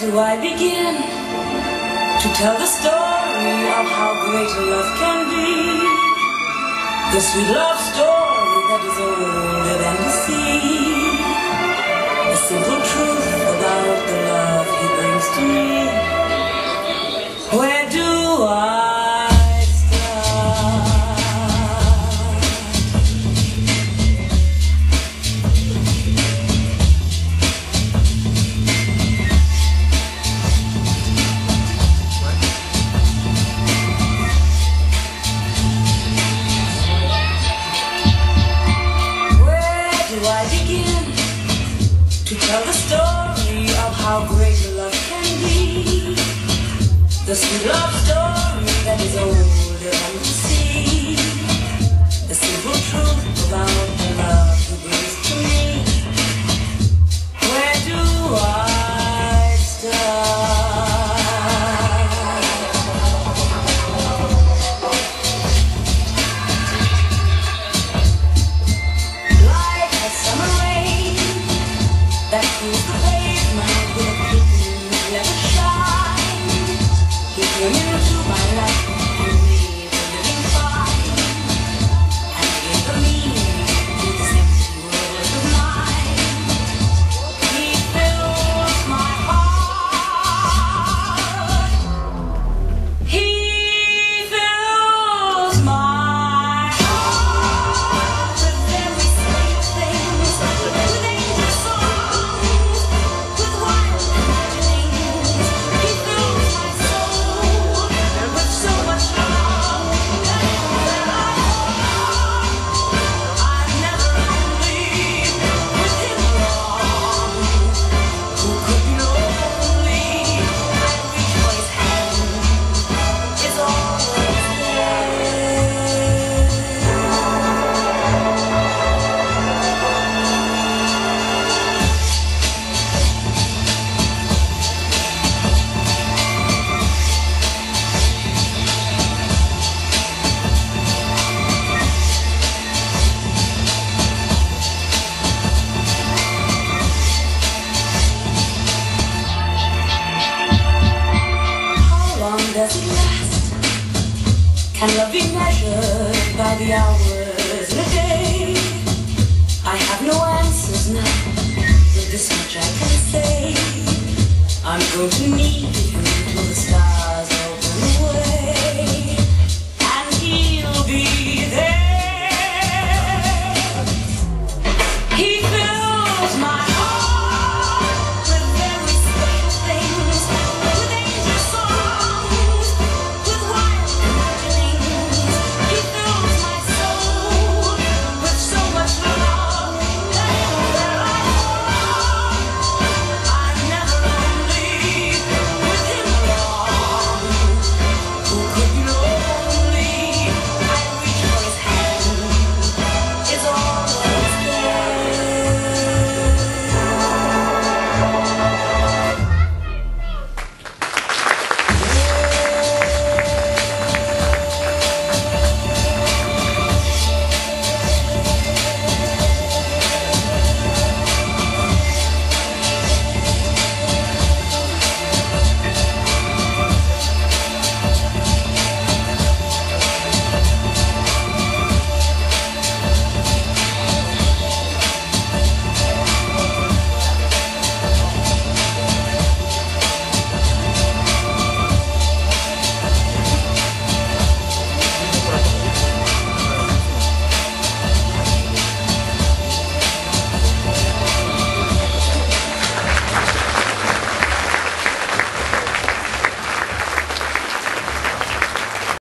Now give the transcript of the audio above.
do I begin to tell the story of how great a love can be? The sweet love story that is older than I begin to tell the story of how great love can be? The sweet love story. and loving measured by the hour.